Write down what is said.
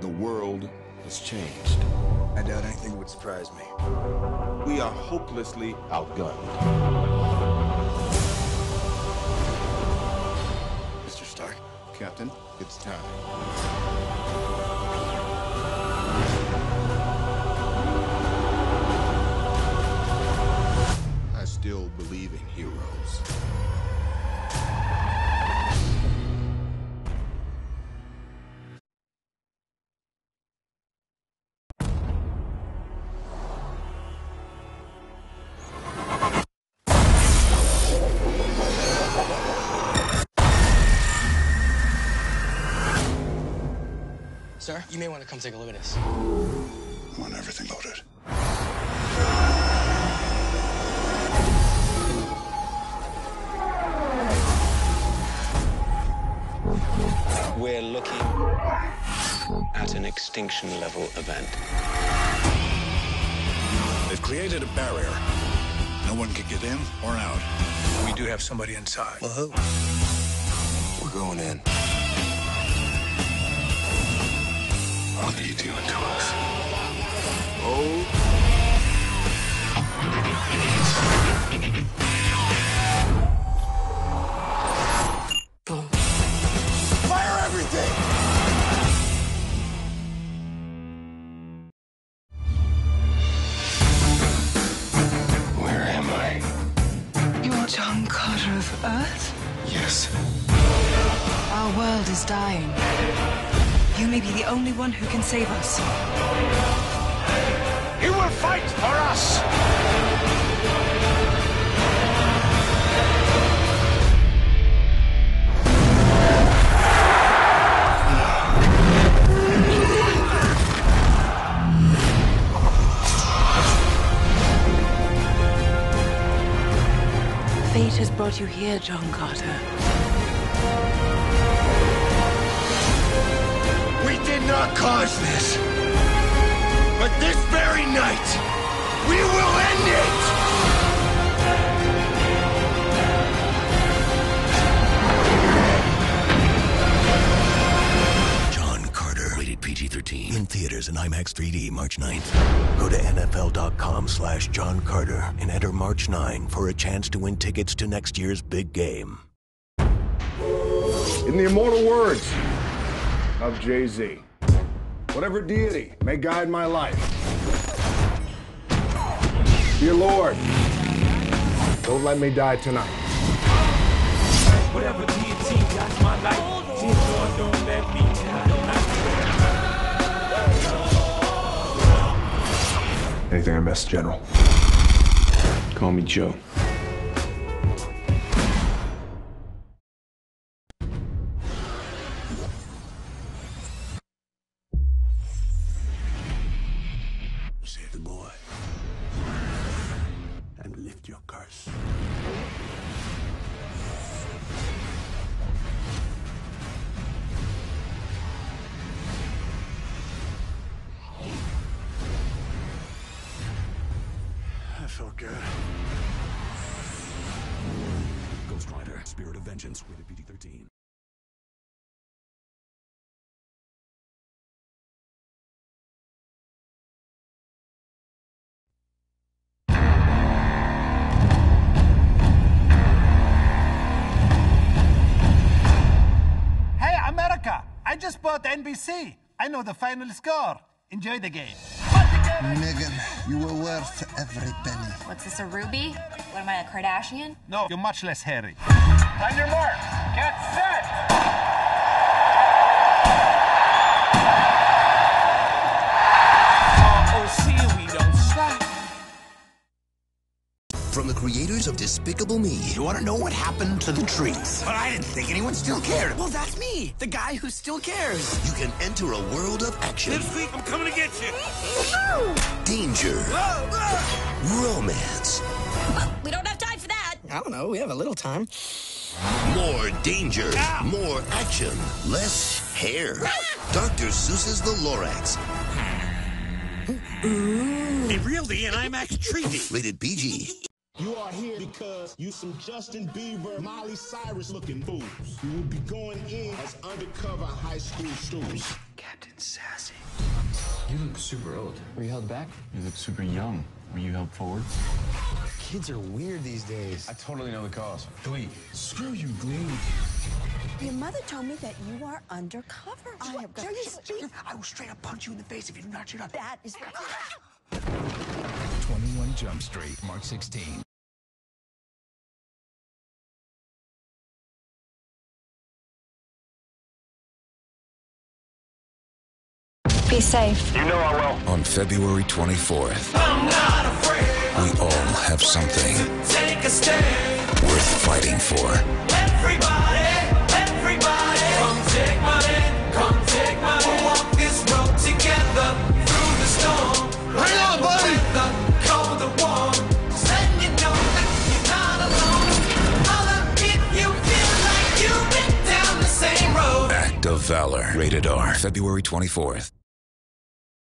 The world has changed. I doubt anything would surprise me. We are hopelessly outgunned. Mr. Stark. Captain, it's time. Sir, you may want to come take a look at this. I want everything loaded. We're looking at an extinction level event. They've created a barrier. No one can get in or out. We do have somebody inside. Well, who? We're going in. What are you doing to us? Oh, Fire everything! Where am I? You're John Carter of Earth? Yes. Our world is dying. You may be the only one who can save us. You will fight for us! Fate has brought you here, John Carter. Not cause this. But this very night, we will end it! John Carter. Rated PG-13. In theaters and IMAX 3D March 9th. Go to NFL.com slash John Carter and enter March 9 for a chance to win tickets to next year's big game. In the immortal words of Jay Z, whatever deity may guide my life, dear Lord, don't let me die tonight. Whatever deity got my life, dear Lord, don't let me die. Anything I missed, General? call me Joe. Your curse. That felt good. Ghost Rider, Spirit of Vengeance, rated PG-13. America! I just bought NBC. I know the final score. Enjoy the game. Megan, you were worth every penny. What's this, a ruby? What am I, a Kardashian? No, you're much less hairy. On your mark, get set! From the creators of Despicable Me. You want to know what happened to the trees? But I didn't think anyone still cared. Well, that's me, the guy who still cares. You can enter a world of action, Dipsqueak, I'm coming to get you. danger, romance, We don't have time for that. I don't know, we have a little time. more danger, more action, less hair. Ah! Dr. Seuss's The Lorax, A RealD and IMAX treaty. rated PG. You are here because you some Justin Bieber, Miley Cyrus looking fools. You will be going in as undercover high school students. Captain sassy. You look super old. Were you held back? You look super young. Were you held forward? Kids are weird these days. I totally know the cause. Glee. Screw you, Glee. Your mother told me that you are undercover. I have got. Are you speak? I will straight up punch you in the face if you do not shut up. That is. 21 Jump Street, March 16. Be safe. You know I will. On February 24th, we all have something Take a stand. worth fighting for. Everybody, everybody, come take my hand, come take my hand. We'll walk this road together through the storm. Hang on, buddy. The cold, the warm. Letting you know that you're not alone. Holler if you feel like you've been down the same road. Act of Valor. Rated R. February 24th.